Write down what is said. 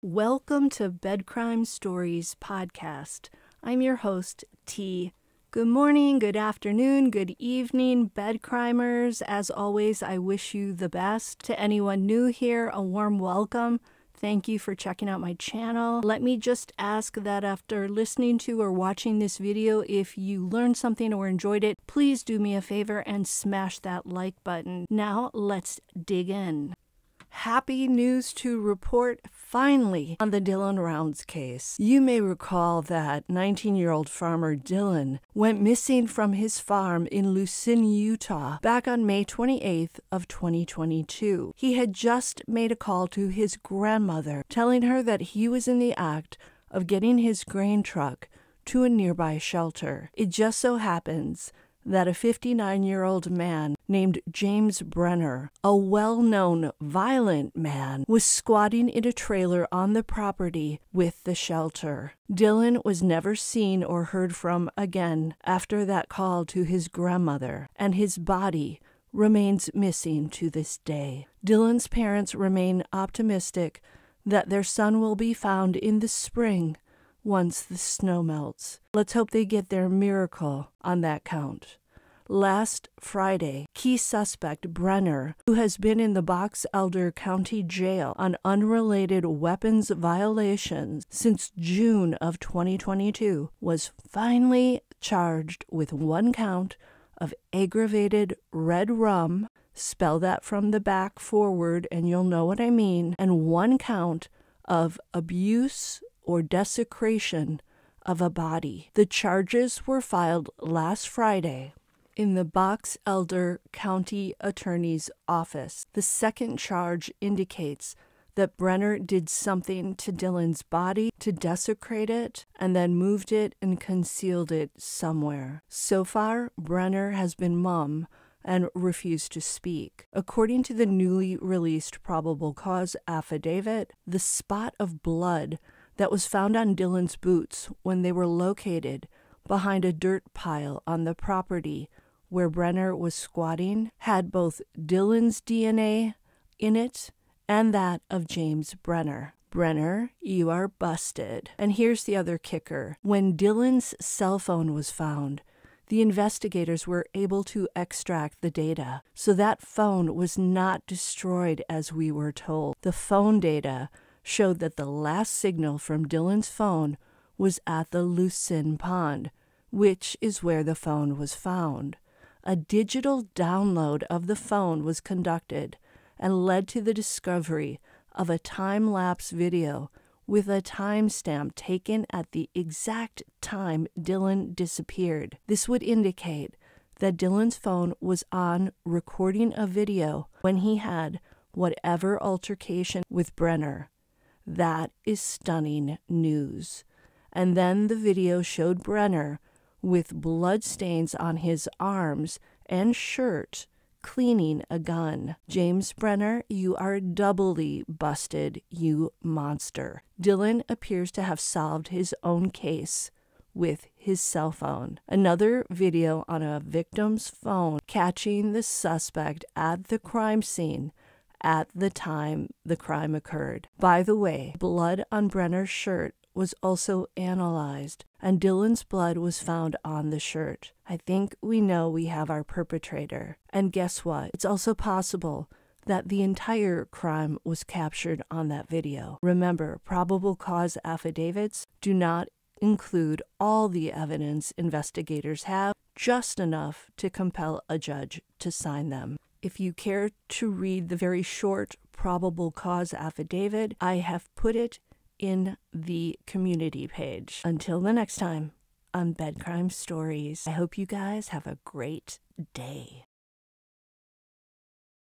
Welcome to Bed Crime Stories podcast. I'm your host, T. Good morning, good afternoon, good evening, bed crimers. As always, I wish you the best. To anyone new here, a warm welcome. Thank you for checking out my channel. Let me just ask that after listening to or watching this video, if you learned something or enjoyed it, please do me a favor and smash that like button. Now, let's dig in happy news to report finally on the Dylan Rounds case. You may recall that 19 year old farmer Dylan went missing from his farm in Lucin, Utah back on May 28th of 2022. He had just made a call to his grandmother telling her that he was in the act of getting his grain truck to a nearby shelter. It just so happens that a 59 year old man named James Brenner, a well known violent man, was squatting in a trailer on the property with the shelter. Dylan was never seen or heard from again after that call to his grandmother, and his body remains missing to this day. Dylan's parents remain optimistic that their son will be found in the spring once the snow melts. Let's hope they get their miracle on that count. Last Friday, key suspect Brenner, who has been in the Box Elder County Jail on unrelated weapons violations since June of 2022, was finally charged with one count of aggravated red rum. Spell that from the back forward, and you'll know what I mean, and one count of abuse or desecration of a body. The charges were filed last Friday in the Box Elder County Attorney's Office. The second charge indicates that Brenner did something to Dylan's body to desecrate it and then moved it and concealed it somewhere. So far, Brenner has been mum and refused to speak. According to the newly released probable cause affidavit, the spot of blood that was found on Dylan's boots when they were located behind a dirt pile on the property where Brenner was squatting had both Dylan's DNA in it and that of James Brenner. Brenner, you are busted. And here's the other kicker. When Dylan's cell phone was found, the investigators were able to extract the data. So that phone was not destroyed as we were told. The phone data showed that the last signal from Dylan's phone was at the Lucin Pond, which is where the phone was found. A digital download of the phone was conducted and led to the discovery of a time lapse video with a timestamp taken at the exact time Dylan disappeared. This would indicate that Dylan's phone was on recording a video when he had whatever altercation with Brenner. That is stunning news. And then the video showed Brenner with blood stains on his arms and shirt cleaning a gun. James Brenner, you are doubly busted, you monster. Dylan appears to have solved his own case with his cell phone. Another video on a victim's phone catching the suspect at the crime scene at the time the crime occurred. By the way, blood on Brenner's shirt was also analyzed, and Dylan's blood was found on the shirt. I think we know we have our perpetrator. And guess what? It's also possible that the entire crime was captured on that video. Remember, probable cause affidavits do not include all the evidence investigators have, just enough to compel a judge to sign them. If you care to read the very short probable cause affidavit, I have put it in the community page. Until the next time on Bed Crime Stories, I hope you guys have a great day.